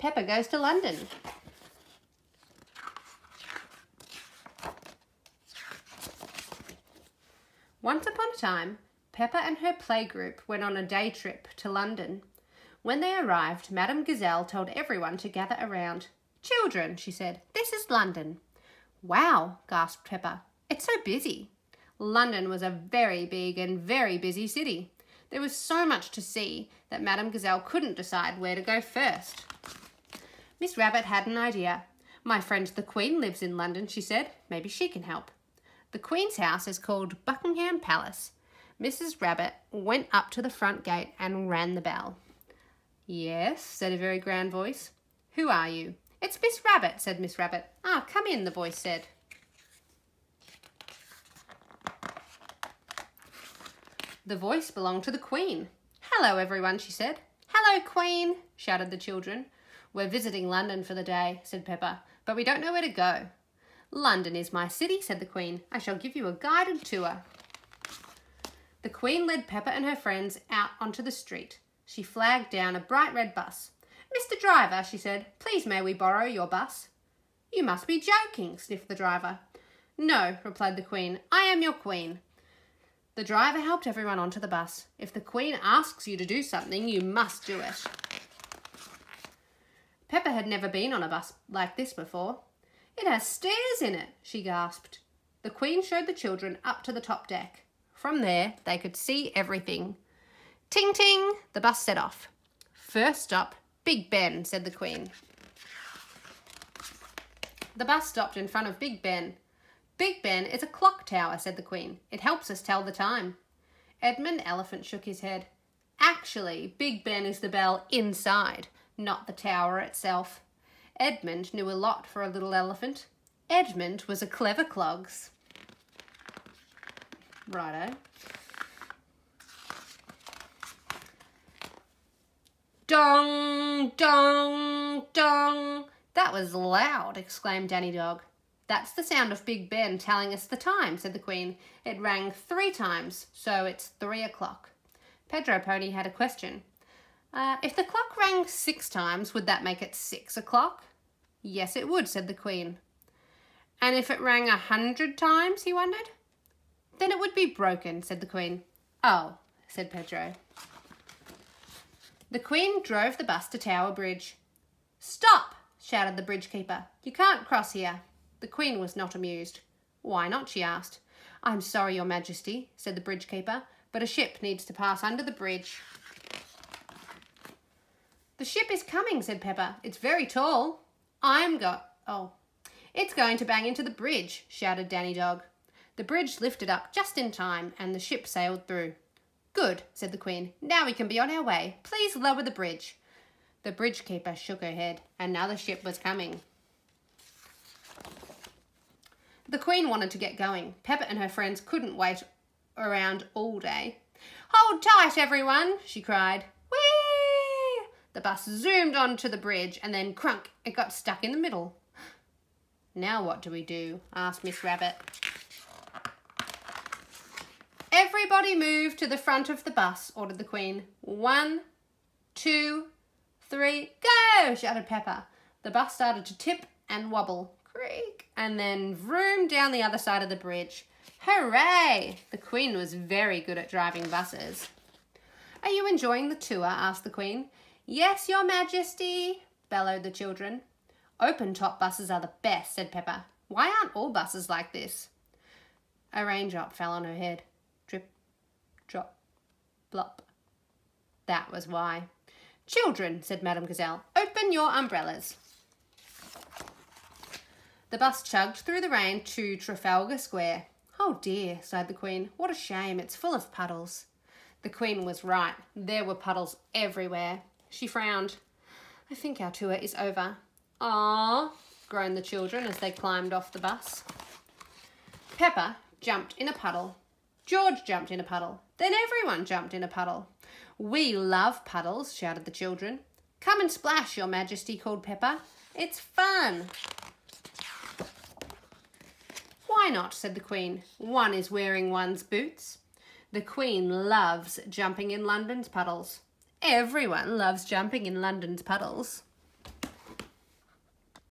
Peppa Goes to London. Once upon a time, Peppa and her playgroup went on a day trip to London. When they arrived, Madame Gazelle told everyone to gather around. Children, she said, this is London. Wow, gasped Peppa. It's so busy. London was a very big and very busy city. There was so much to see that Madame Gazelle couldn't decide where to go first. Miss Rabbit had an idea. My friend the Queen lives in London, she said. Maybe she can help. The Queen's house is called Buckingham Palace. Mrs. Rabbit went up to the front gate and rang the bell. Yes, said a very grand voice. Who are you? It's Miss Rabbit, said Miss Rabbit. Ah, come in, the voice said. The voice belonged to the Queen. Hello, everyone, she said. Hello, Queen, shouted the children. We're visiting London for the day, said Peppa, but we don't know where to go. London is my city, said the Queen. I shall give you a guided tour. The Queen led Peppa and her friends out onto the street. She flagged down a bright red bus. Mr. Driver, she said, please may we borrow your bus? You must be joking, sniffed the driver. No, replied the Queen, I am your Queen. The driver helped everyone onto the bus. If the Queen asks you to do something, you must do it. Peppa had never been on a bus like this before. It has stairs in it, she gasped. The Queen showed the children up to the top deck. From there, they could see everything. Ting ting, the bus set off. First stop, Big Ben, said the Queen. The bus stopped in front of Big Ben. Big Ben is a clock tower, said the Queen. It helps us tell the time. Edmund Elephant shook his head. Actually, Big Ben is the bell inside, not the tower itself. Edmund knew a lot for a little elephant. Edmund was a clever clogs. Righto. Dong, dong, dong. That was loud, exclaimed Danny Dog. That's the sound of Big Ben telling us the time, said the Queen. It rang three times, so it's three o'clock. Pedro Pony had a question. Uh, if the clock rang six times, would that make it six o'clock? Yes, it would, said the Queen. And if it rang a hundred times, he wondered? Then it would be broken, said the Queen. Oh, said Pedro. The Queen drove the bus to Tower Bridge. Stop, shouted the bridge keeper. You can't cross here. The Queen was not amused. Why not, she asked. I'm sorry, Your Majesty, said the bridge keeper, but a ship needs to pass under the bridge. The ship is coming, said Peppa. It's very tall. I'm go- oh. It's going to bang into the bridge, shouted Danny Dog. The bridge lifted up just in time and the ship sailed through. Good, said the Queen. Now we can be on our way. Please lower the bridge. The bridge keeper shook her head. Another ship was coming. The Queen wanted to get going. Peppa and her friends couldn't wait around all day. Hold tight, everyone, she cried. The bus zoomed onto the bridge and then crunk, it got stuck in the middle. Now what do we do? asked Miss Rabbit. Everybody move to the front of the bus, ordered the Queen. One, two, three, go, shouted Peppa. The bus started to tip and wobble, creak, and then vroom down the other side of the bridge. Hooray! The Queen was very good at driving buses. Are you enjoying the tour? asked the Queen. Yes, Your Majesty, bellowed the children. Open-top buses are the best, said Peppa. Why aren't all buses like this? A raindrop fell on her head Drip, drop, blop. That was why. Children, said Madame Gazelle, open your umbrellas. The bus chugged through the rain to Trafalgar Square. Oh dear, sighed the Queen. What a shame, it's full of puddles. The Queen was right. There were puddles everywhere. She frowned. I think our tour is over. Ah, groaned the children as they climbed off the bus. Peppa jumped in a puddle. George jumped in a puddle. Then everyone jumped in a puddle. We love puddles, shouted the children. Come and splash, your majesty, called Peppa. It's fun. Why not, said the Queen. One is wearing one's boots. The Queen loves jumping in London's puddles. Everyone loves jumping in London's puddles.